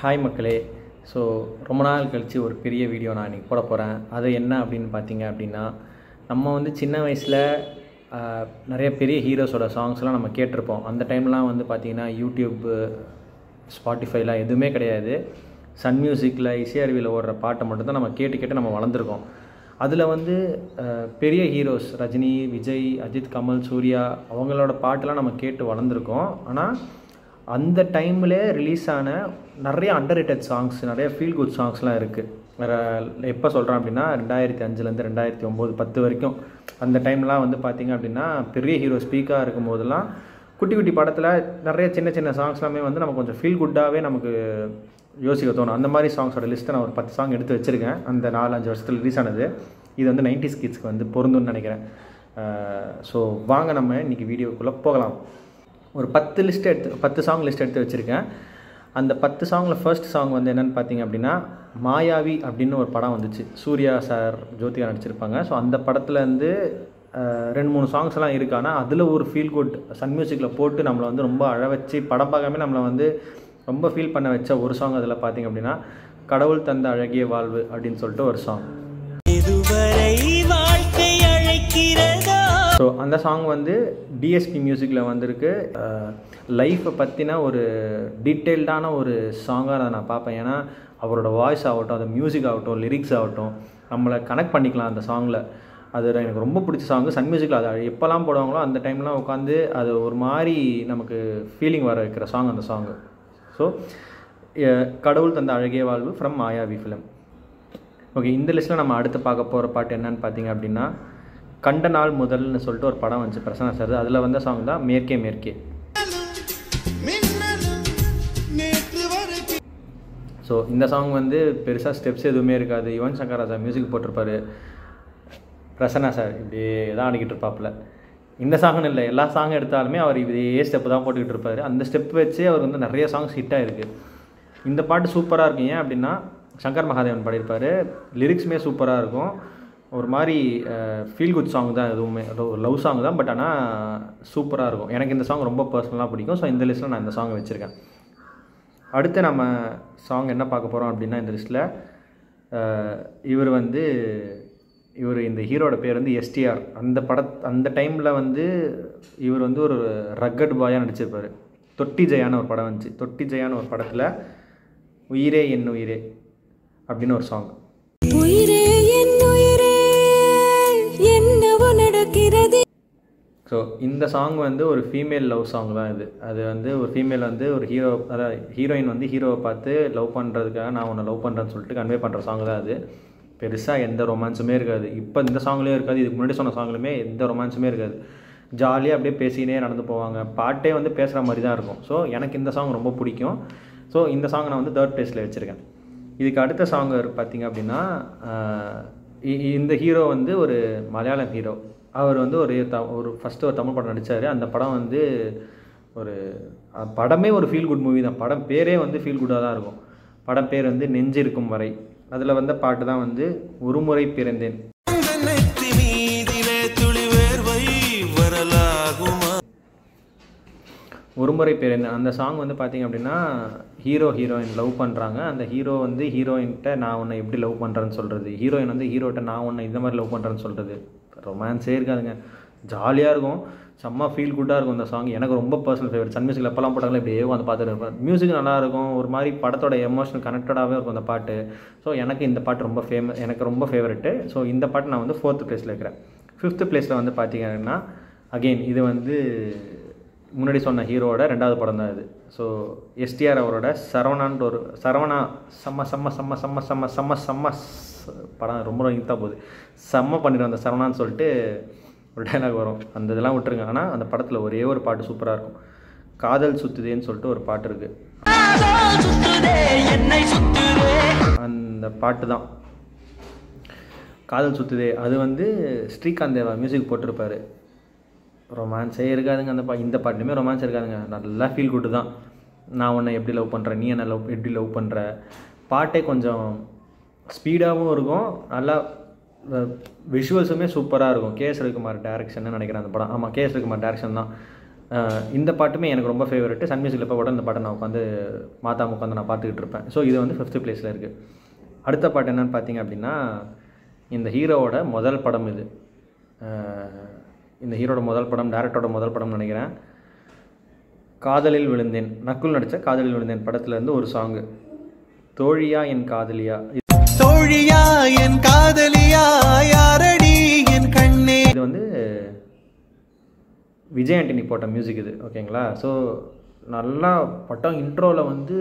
Hi மக்களே. So ரொம்ப நாள் கழித்து ஒரு பெரிய வீடியோ நான் இன்றைக்கி போட போகிறேன் அது என்ன அப்படின்னு பார்த்தீங்க அப்படின்னா நம்ம வந்து சின்ன வயசில் நிறைய பெரிய ஹீரோஸோட சாங்ஸ்லாம் நம்ம கேட்டிருப்போம். அந்த டைம்லாம் வந்து பார்த்திங்கன்னா யூடியூப்பு ஸ்பாட்டிஃபைலாம் எதுவுமே கிடையாது. சன் மியூசிக்கில் இசையருவியில் ஓடுற பாட்டை மட்டும்தான் நம்ம கேட்டு கேட்டு நம்ம வளர்ந்துருக்கோம். அதில் வந்து பெரிய ஹீரோஸ் ரஜினி விஜய் அஜித் கமல் சூர்யா அவங்களோட பாட்டெல்லாம் நம்ம கேட்டு வளர்ந்துருக்கோம். ஆனால் அந்த டைமில் ரிலீஸ் ஆன நிறைய அண்டர் ரேட்டட் சாங்ஸ் நிறைய ஃபீல் குட் சாங்ஸ்லாம் இருக்குது வேறு எப்போ சொல்கிறேன் அப்படின்னா ரெண்டாயிரத்தி அஞ்சுலேருந்து ரெண்டாயிரத்தி ஒம்பது பத்து வரைக்கும். அந்த டைம்லாம் வந்து பார்த்திங்க அப்படின்னா பெரிய ஹீரோ ஸ்பீக்காக இருக்கும் போதெல்லாம் குட்டி குட்டி படத்தில் நிறைய சின்ன சின்ன சாங்ஸ்லாமே வந்து நம்ம கொஞ்சம் ஃபீல் குட்டாகவே நமக்கு யோசிக்க தோணும். அந்த மாதிரி சாங்ஸோட லிஸ்ட்டை நான் ஒரு பத்து சாங் எடுத்து வச்சுருக்கேன். அந்த நாலு அஞ்சு வருஷத்தில் ரிலீஸ் ஆனது. இது வந்து 90s கிட்ஸ்க்கு வந்து பொருந்தும்னு நினைக்கிறேன். ஸோ வாங்க நம்ம இன்றைக்கி வீடியோக்குள்ளே போகலாம். ஒரு பத்து லிஸ்ட் எடுத்து பத்து சாங் லிஸ்ட் எடுத்து வச்சுருக்கேன். அந்த பத்து சாங்கில் ஃபர்ஸ்ட் சாங் வந்து என்னென்னு பார்த்தீங்க அப்படின்னா மாயாவி அப்படின்னு ஒரு படம் வந்துச்சு. சூர்யா சார் ஜோதிகா நடிச்சிருப்பாங்க. ஸோ அந்த படத்துலேருந்து ரெண்டு மூணு சாங்ஸ் எல்லாம் இருக்கானா ஆனால் அதில் ஒரு ஃபீல் குட் சன் மியூசிக்கில் போட்டு நம்மளை வந்து ரொம்ப அழ வச்சு படம் பார்க்காம நம்மளை வந்து ரொம்ப ஃபீல் பண்ண வச்ச ஒரு சாங் அதில் பார்த்தீங்க அப்படின்னா கடவுள் தந்த அழகிய வாழ்வு அப்படின்னு சொல்லிட்டு ஒரு சாங் இதுவரை ஸோ அந்த சாங் வந்து டிஎஸ்பி மியூசிக்கில் வந்திருக்கு. லைஃப்பை பற்றின ஒரு டீட்டெயில்டான ஒரு சாங்காக அதை நான் பார்ப்பேன். ஏன்னா அவரோட வாய்ஸ் ஆகட்டும் அந்த மியூசிக் ஆகட்டும் லிரிக்ஸ் ஆகட்டும் நம்மளை கனெக்ட் பண்ணிக்கலாம் அந்த சாங்கில் அது எனக்கு ரொம்ப பிடிச்ச சாங்கு சன் மியூசிக்கில் அது எப்போல்லாம் போடுவாங்களோ அந்த டைம்லாம் உட்காந்து அது ஒரு மாதிரி நமக்கு ஃபீலிங் வர வைக்கிற சாங் அந்த சாங்கு ஸோ கடவுள் தந்த அழகிய வாழ்வு ஃப்ரம் மாயாவி ஃபிலிம் ஓகே இந்த லிஸ்ட்டில் நம்ம அடுத்து பார்க்க போகிற பாட்டு என்னன்னு பார்த்தீங்க அப்படின்னா கண்ட நாள் முதல்னு சொல்லிட்டு ஒரு படம் வந்துச்சு பிரசன்னா சார். அதில் வந்த சாங் தான் மேற்கே மேற்கே. ஸோ இந்த சாங் வந்து பெருசாக ஸ்டெப்ஸ் எதுவுமே இருக்காது. யுவன் சங்கர் ராஜா மியூசிக் போட்டிருப்பாரு. பிரசன்னா சார் இப்படி தான் ஆடிக்கிட்டு இருப்பாப்புல. இந்த சாங்னு இல்லை எல்லா சாங் எடுத்தாலுமே அவர் இதே ஸ்டெப்பு தான் போட்டுக்கிட்டு இருப்பார். அந்த ஸ்டெப் வச்சு அவர் வந்து நிறைய சாங்ஸ் ஹிட் ஆகிருக்கு இந்த பாட்டு சூப்பராக இருக்கும். ஏன் அப்படின்னா சங்கர் மகாதேவன் பாடியிருப்பார். லிரிக்ஸுமே சூப்பராக இருக்கும். ஒரு மாதிரி ஃபீல் குட் சாங் தான் எதுவுமே ஒரு லவ் சாங் தான் பட் ஆனால் சூப்பராக இருக்கும். எனக்கு இந்த சாங் ரொம்ப பர்சனலாக பிடிக்கும். ஸோ இந்த லிஸ்ட்டில் நான் இந்த சாங் வச்சுருக்கேன். அடுத்து நம்ம சாங் என்ன பார்க்க போகிறோம் அப்படின்னா இந்த லிஸ்ட்டில் இவர் வந்து இவர் இந்த ஹீரோட பேர் வந்து எஸ்டிஆர் அந்த பட அந்த டைமில் வந்து இவர் வந்து ஒரு ரக்கட் பாயாக நடிச்சிருப்பார். தொட்டி ஜெயான்னு ஒரு படம் வந்துச்சு. தொட்டி ஜெயான்னு ஒரு படத்தில் உயிரே என் உயிரே அப்படின்னு ஒரு சாங் உயிரே என்னவோ நடக்கிறது? ஸோ இந்த சாங் வந்து ஒரு ஃபீமேல் லவ் சாங் தான் இது. அது வந்து ஒரு ஃபீமேல் வந்து ஒரு ஹீரோ அதாவது ஹீரோயின் வந்து ஹீரோவை பார்த்து லவ் பண்ணுறதுக்காக நான் உன்னை லவ் பண்ணுறேன்னு சொல்லிட்டு கன்வே பண்ணுற சாங் தான் அது. பெருசாக எந்த ரொமான்ஸுமே இருக்காது. இப்போ இந்த சாங்லேயும் இருக்காது. இதுக்கு முன்னாடி சொன்ன சாங்லையுமே எந்த ரொமான்ஸுமே இருக்காது. ஜாலியாக அப்படியே பேசினே நடந்து போவாங்க. பாட்டே வந்து பேசுகிற மாதிரி தான் இருக்கும். ஸோ எனக்கு இந்த சாங் ரொம்ப பிடிக்கும். ஸோ இந்த சாங் நான் வந்து தேர்ட் ப்ளேஸில் வச்சுருக்கேன். இதுக்கு அடுத்த சாங் பார்த்திங்க அப்படின்னா இந்த ஹீரோ வந்து ஒரு மலையாளம் ஹீரோ. அவர் வந்து ஒரு த ஒரு ஃபஸ்ட்டு ஒரு தமிழ் படம் நடித்தார் அந்த படம் வந்து ஒரு படமே ஒரு ஃபீல் குட் மூவி தான். படம் பேரே வந்து ஃபீல் குட்டாக தான் இருக்கும். படம் பேர் வந்து நெஞ்சிருக்கும் வரை. அதில் வந்த பாட்டு தான் வந்து ஒரு முறை பிறந்தேன். ஒரு முறை பிறந்தேன் அந்த சாங் வந்து பார்த்தீங்க அப்படின்னா ஹீரோ ஹீரோயின் லவ் பண்ணுறாங்க அந்த ஹீரோ வந்து ஹீரோயின்கிட்ட நான் உன்னை எப்படி லவ் பண்ணுறேன்னு சொல்கிறது ஹீரோயின் வந்து ஹீரோட்ட நான் உன்னை இந்த மாதிரி லவ் பண்ணுறேன்னு சொல்கிறது ரொமான்ஸே இருக்காதுங்க. ஜாலியாக இருக்கும். செம்ம ஃபீல் குட்டாக இருக்கும் இந்த சாங் எனக்கு ரொம்ப பர்சனல் ஃபேவரட் சன் மியூசிக்கில் எப்போல்லாம் போட்டாங்களோ இப்படியே வந்து பார்த்துட்டு இருப்பேன். மியூசிக் நல்லாயிருக்கும் ஒரு மாதிரி படத்தோட எமோஷனல் கனெக்டடாகவே இருக்கும் அந்த பாட்டு. ஸோ எனக்கு இந்த பாட்டு ரொம்ப ஃபேமஸ் எனக்கு ரொம்ப ஃபேவரெட்டு ஸோ இந்த பாட்டு நான் வந்து ஃபோர்த்து ப்ளேஸில் இருக்கிறேன். ஃபிஃப்த்து ப்ளேஸில் வந்து பார்த்தீங்கன்னா அகெயின் இது வந்து முன்னாடி சொன்ன ஹீரோவோட ரெண்டாவது படம் தான் இது. ஸோ எஸ்டிஆர் அவரோட சரவணான்ட்டு ஒரு சரவணா செம்ம செம்ம செம்ம செம்ம செம்ம செம்ம செம்ம படம். ரொம்ப ரொம்ப தான் போகுது. செம்ம பண்ணிடுவோம் அந்த சரவணான்னு சொல்லிட்டு ஒரு டைலாக் வரும். அந்த இதெல்லாம் விட்டுருங்க. ஆனால் அந்த படத்தில் ஒரே ஒரு பாட்டு சூப்பராக இருக்கும். காதல் சுத்துதேன்னு சொல்லிட்டு ஒரு பாட்டு இருக்குது அந்த பாட்டு தான். காதல் சுத்துதே. அது வந்து ஸ்ரீகாந்த் தேவா மியூசிக் போட்டிருப்பாரு. ரொமான்ஸே இருக்காதுங்க. அந்த பா இந்த பாட்டுமே ரொமான்ஸ் இருக்காதுங்க. நல்லா ஃபீல் குட்டு தான். நான் உன்னை எப்படி லவ் பண்ணுறேன் நீ என்ன லவ் எப்படி லவ் பண்ணுற பாட்டே கொஞ்சம் ஸ்பீடாகவும் இருக்கும். நல்லா விஷுவல்ஸுமே சூப்பராக இருக்கும். கேஎஸ் ரவிக்குமார் டேரக்ஷன் நினைக்கிறேன் அந்த படம். ஆமாம் கேஎஸ் ரவிக்குமார் டேரக்ஷன் தான். இந்த பாட்டுமே எனக்கு ரொம்ப ஃபேவரெட்டு சன் மியூசிக்கில் இப்போ கூட இந்த பாட்டை நான் உட்காந்து மாதா உட்காந்து நான் பார்த்துக்கிட்டு இருப்பேன். ஸோ இது வந்து ஃபிஃப்த்து பிளேஸில் இருக்குது அடுத்த பாட்டு என்னென்னு பார்த்தீங்க அப்படின்னா இந்த ஹீரோவோட முதல் படம் இது. இந்த ஹீரோட முதல் படம் டேரக்டரோட முதல் படம்னு நினைக்கிறேன். காதலில் விழுந்தேன். நக்குல் நடித்த காதலில் விழுந்தேன் படத்துலேருந்து ஒரு சாங்கு தோழியா என் காதலியா? தோழியா என் காதலியா? யாரடி என் கண்ணே? இது வந்து விஜய் ஆண்டனி போட்ட மியூசிக் இது ஓகேங்களா ஸோ நல்லா பட்டம் இன்ட்ரோவில் வந்து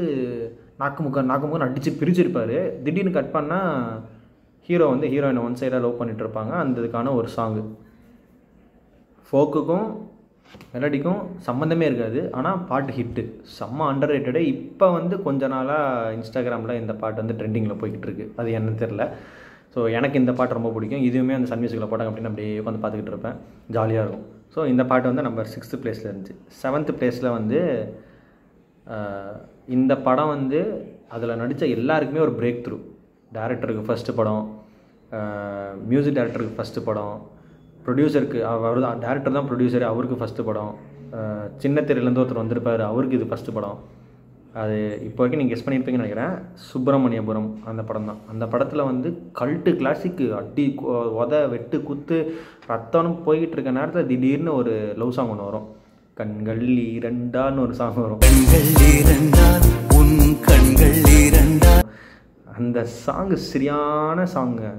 நாக்கு முக்க நாக்கு முக்கம் அடித்து பிரிச்சிருப்பார். திடீர்னு கட் பண்ணால் ஹீரோ வந்து ஹீரோயினை ஒன் சைடாக லவ் பண்ணிட்டு இருப்பாங்க. அந்த இதுக்கான ஒரு சாங்கு ஃபோக்குக்கும் மெலடிக்கும் சம்மந்தமே இருக்காது. ஆனால் பாட்டு ஹிட்டு செம்ம அண்டர் ரேட்டடு இப்போ வந்து கொஞ்ச நாளாக இன்ஸ்டாகிராமில் இந்த பாட்டு வந்து ட்ரெண்டிங்கில் போய்கிட்டு இருக்கு அது என்னன்னு தெரில ஸோ எனக்கு இந்த பாட்டு ரொம்ப பிடிக்கும். இதுவுமே அந்த சன் மியூசிக்கில் போட்டாங்க அப்படின்னு அப்படியே உட்காந்து பார்த்துக்கிட்டு இருப்பேன். ஜாலியாக இருக்கும். ஸோ இந்த பாட்டு வந்து நம்பர் சிக்ஸ்த்து பிளேஸில் இருந்துச்சு. செவன்த்து பிளேஸில் வந்து இந்த படம் வந்து அதில் நடித்த எல்லாருக்குமே ஒரு பிரேக் த்ரூ டேரக்டருக்கு ஃபஸ்ட்டு படம் மியூசிக் டேரக்டருக்கு ஃபஸ்ட்டு படம் ப்ரொடியூசருக்கு அவர் தான் டேரக்டர் தான் ப்ரொடியூசர் அவருக்கு ஃபஸ்ட்டு படம். சின்ன தெருலேருந்து ஒருத்தர் வந்திருப்பார் அவருக்கு இது ஃபஸ்ட்டு படம். அது இப்போ வரைக்கும் நீங்கள் கெஸ் பண்ணியிருப்பீங்கன்னு நினைக்கிறேன். சுப்பிரமணியபுரம் அந்த படம் தான். அந்த படத்தில் வந்து கல்ட்டு கிளாசிக்கு அடி உத வெட்டு குத்து ரத்தம்னு போய்கிட்டு இருக்க நேரத்தில் திடீர்னு ஒரு லவ் சாங் ஒன்று வரும். கண்கள் இரண்டான்னு ஒரு சாங் வரும். கண்கள் அந்த சாங்கு சரியான சாங்கு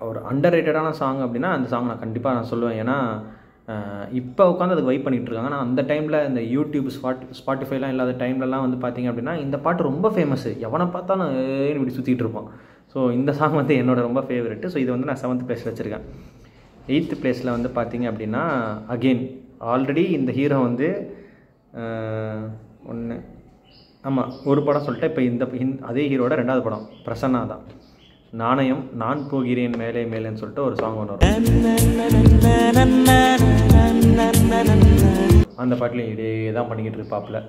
ஒரு அண்டர் ரேட்டடான சாங் அப்படின்னா அந்த சாங் நான் கண்டிப்பாக நான் சொல்லுவேன். ஏன்னா இப்போ உட்காந்து அதுக்கு வைப் பண்ணிகிட்ருக்காங்க இருக்காங்க. ஆனால் அந்த டைமில் இந்த யூடியூப் ஸ்பாட் ஸ்பாட்டிஃபைலாம் இல்லாத டைம்லலாம் வந்து பார்த்தீங்க அப்படின்னா இந்த பாட்டு ரொம்ப ஃபேமஸ்ஸு எவனை பார்த்தாலும் இப்படி சுற்றிட்டு இருப்போம். ஸோ இந்த சாங் வந்து என்னோட ரொம்ப ஃபேவரெட்டு ஸோ இது வந்து நான் செவன்த் பிளேஸில் வச்சுருக்கேன். எயித்து பிளேஸில் வந்து பார்த்தீங்க அப்படின்னா அகெயின் ஆல்ரெடி இந்த ஹீரோ வந்து ஒன்று ஆமாம் ஒரு படம் சொல்லிட்டு இப்போ இந்த இந்த- அதே ஹீரோட ரெண்டாவது படம் பிரசன்னா தான். நாணயம் நான் போகிறேன் மேலே மேலேன்னு சொல்லிட்டு ஒரு சாங் ஒன்று வரும். அந்த பாட்டிலையும் இதே தான் பண்ணிக்கிட்டு இருப்பாப்புல.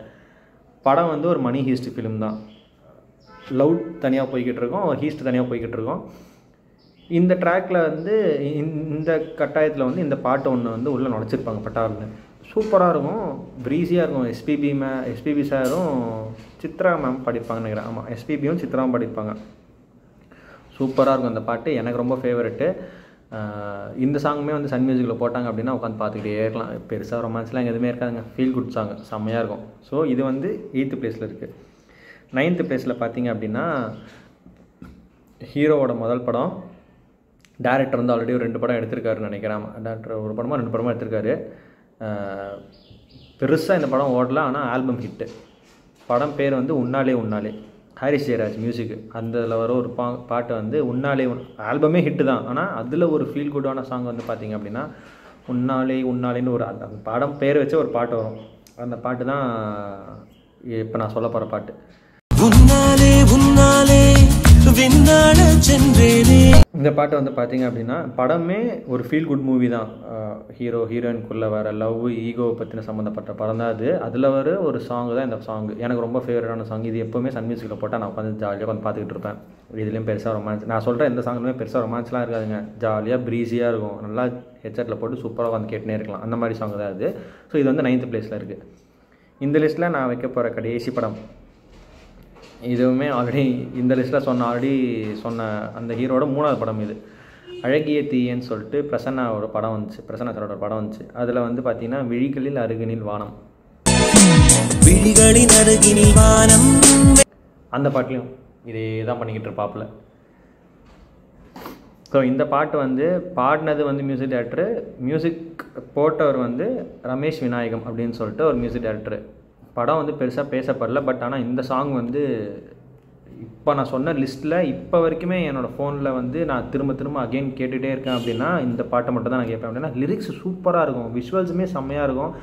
படம் வந்து ஒரு மணி ஹீஸ்ட் ஃபிலிம் தான். லவ் தனியாக போய்கிட்டு இருக்கோம் ஹீஸ்ட் தனியாக போய்கிட்டு இருக்கோம். இந்த ட்ராக்ல வந்து இந்த- கட்டாயத்தில் வந்து இந்த பாட்டு ஒன்று வந்து உள்ளே நுழைச்சிருப்பாங்க பட்டாரில் சூப்பராக இருக்கும் ப்ரீஸியாக இருக்கும். எஸ்பிபி மே எஸ்பிபி சாரும் சித்ரா மேம் படிப்பாங்கன்னு நினைக்கிறேன். ஆமாம் எஸ்பிபியும் சித்ராவும் படிப்பாங்க. சூப்பராக இருக்கும் அந்த பாட்டு. எனக்கு ரொம்ப ஃபேவரெட்டு இந்த சாங்குமே வந்து சன் மியூசிக்கில் போட்டாங்க அப்படின்னா உட்காந்து பார்த்துக்கிட்டே இருக்கலாம். பெருசாக ரொமான்ஸ்லாம் எதுவுமே இருக்காதுங்க. ஃபீல் குட் சாங் செம்மையாக இருக்கும். ஸோ இது வந்து எயித்து பிளேஸில் இருக்குது நைன்த்து பிளேஸில் பார்த்தீங்க அப்படின்னா ஹீரோவோட முதல் படம். டேரக்டர் வந்து ஆல்ரெடி ஒரு ரெண்டு படம் எடுத்திருக்காருன்னு நினைக்கிறேன். டேரக்டர் ஒரு படமாக ரெண்டு படமாக எடுத்திருக்காரு. பெருசாக இந்த படம் ஓடல ஆனால் ஆல்பம் ஹிட்டு படம் பேர் வந்து உன்னாலே உன்னாலே. ஹாரிஸ் ஜெயராஜ் மியூசிக் அந்த இதில் வர ஒரு பா பாட்டு வந்து உன்னாலே ஆல்பமே ஹிட்டு தான். ஆனால் அதில் ஒரு ஃபீல் குட்டான சாங் வந்து பார்த்திங்க அப்படின்னா உன்னாலே உன்னாலேன்னு ஒரு அந்த பாடம் படம் பேர் வச்ச ஒரு பாட்டு வரும். அந்த பாட்டு தான் இப்போ நான் சொல்ல போகிற பாட்டு. உன்னாலே உன்னாலே இந்த பாட்டு வந்து பார்த்தீங்க அப்படின்னா படமே ஒரு ஃபீல் குட் மூவி தான். ஹீரோ ஹீரோயின்குள்ளே வர லவ் ஈகோ பற்றின சம்மந்தப்பட்ட படம் தான் அது. அதில் வர ஒரு சாங் தான் இந்த சாங் எனக்கு ரொம்ப ஃபேவரட்டான சாங் இது எப்போவுமே சன் மியூசிக்கில் போட்டால் நான் உட்காந்து ஜாலியாக உட்காந்து பார்த்துக்கிட்டு இருப்பேன். இதுலேயும் பெருசாக ரொமான்ஸ் நான் சொல்கிற எந்த சாங்குமே பெருசாக ரொமான்ஸ்லாம் இருக்காதுங்க. ஜாலியாக ப்ரீஸியாக இருக்கும். நல்லா ஹெட்செட்டில் போட்டு சூப்பராக வந்து கேட்டுனே இருக்கலாம். அந்த மாதிரி சாங் தான் அது. ஸோ இது வந்து நைன்த் பிளேஸில் இருக்குது இந்த லிஸ்ட்டில் நான் வைக்க போகிற கடைசி படம் இதுவுமே ஆல்ரெடி இந்த லிஸ்ட்டில் சொன்ன ஆல்ரெடி சொன்ன அந்த ஹீரோட மூணாவது படம் இது. அழகிய தீயன்னு சொல்லிட்டு பிரசன்னாவோட படம் வந்துச்சு. பிரசன்னா சாரோட படம் வந்துச்சு. அதில் வந்து பார்த்தீங்கன்னா விழிகளில் அருகினில் வானம். விழிகளின் அருகினில் வானம். அந்த பாட்டுலையும் இதே தான் பண்ணிக்கிட்டு இருப்பாப்புல. ஸோ இந்த பாட்டு வந்து பாடினது வந்து மியூசிக் டேரக்டரு மியூசிக் போட்டவர் வந்து ரமேஷ் விநாயகம் அப்படின்னு சொல்லிட்டு ஒரு மியூசிக் டேரக்டரு படம் வந்து பெருசாக பேசப்படல பட் ஆனால் இந்த சாங் வந்து இப்போ நான் சொன்ன லிஸ்ட்டில் இப்போ வரைக்குமே என்னோடய ஃபோனில் வந்து நான் திரும்ப திரும்ப அகைன் கேட்டுகிட்டே இருக்கேன் அப்படின்னா இந்த பாட்டை மட்டும் தான் நான் கேட்பேன். அப்படின்னா லிரிக்ஸ் சூப்பராக இருக்கும். விஷுவல்ஸுமே செம்மையாக இருக்கும்.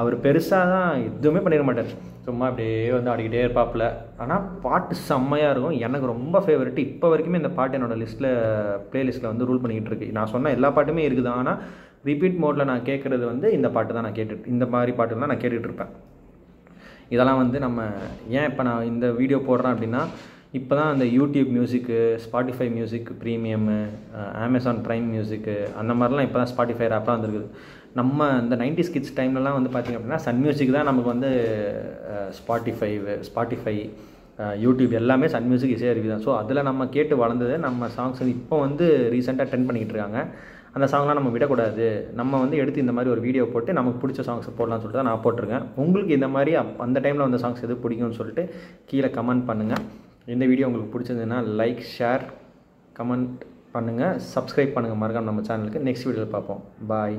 அவர் பெருசாக தான் எதுவுமே பண்ணிட மாட்டார். சும்மா அப்படியே வந்து ஆடிக்கிட்டே இருப்பாப்பில். ஆனால் பாட்டு செம்மையாக இருக்கும். எனக்கு ரொம்ப ஃபேவரெட் இப்போ வரைக்குமே இந்த பாட்டு என்னோடய லிஸ்ட்டில் ப்ளேலிஸ்ட்டில் வந்து ரூல் பண்ணிக்கிட்டு இருக்கு. நான் சொன்ன எல்லா பாட்டுமே இருக்குது. ஆனால் ரிப்பீட் மோடில் நான் கேட்குறது வந்து இந்த பாட்டு தான் நான் கேட்டு இந்த மாதிரி பாட்டுலாம் நான் கேட்டுட்டு இருப்பேன். இதெல்லாம் வந்து நம்ம ஏன் இப்போ நான் இந்த வீடியோ போடுறேன் அப்படின்னா இப்போ தான் அந்த YouTube music Spotify music premium Amazon Prime music அந்த மாதிரிலாம் இப்போ தான் ஸ்பாட்டிஃபை ஆப்லாம் வந்துருக்குது. நம்ம இந்த நைன்டி கிட்ஸ் டைம்லலாம் வந்து பார்த்திங்க அப்படின்னா சன் மியூசிக் தான் நமக்கு வந்து ஸ்பாட்டிஃபை ஸ்பாட்டிஃபை யூடியூப் எல்லாமே சன் மியூசிக் இசை அருவி தான் ஸோ அதில் நம்ம கேட்டு வளர்ந்தது நம்ம சாங்ஸ் இப்போ வந்து ரீசெண்டாக ட்ரெண்ட் பண்ணிக்கிட்டு இருக்காங்க. அந்த சாங்லாம் நம்ம விடக்கூடாது. நம்ம வந்து எடுத்து இந்த மாதிரி ஒரு வீடியோ போட்டு நமக்கு பிடிச்ச சாங்ஸ் போடலாம்னு சொல்லிட்டு தான் நான் போட்டிருக்கேன். உங்களுக்கு இந்த மாதிரி அப் அந்த டைமில் வந்த சாங்ஸ் எது பிடிக்கும்னு சொல்லிட்டு கீழே கமெண்ட் பண்ணுங்கள் இந்த வீடியோ உங்களுக்கு பிடிச்சிருந்ததுன்னா லைக் ஷேர் கமெண்ட் பண்ணுங்கள் சப்ஸ்கிரைப் பண்ணுங்கள் மறக்காம நம்ம சேனலுக்கு நெக்ஸ்ட் வீடியோவில் பார்ப்போம். பாய்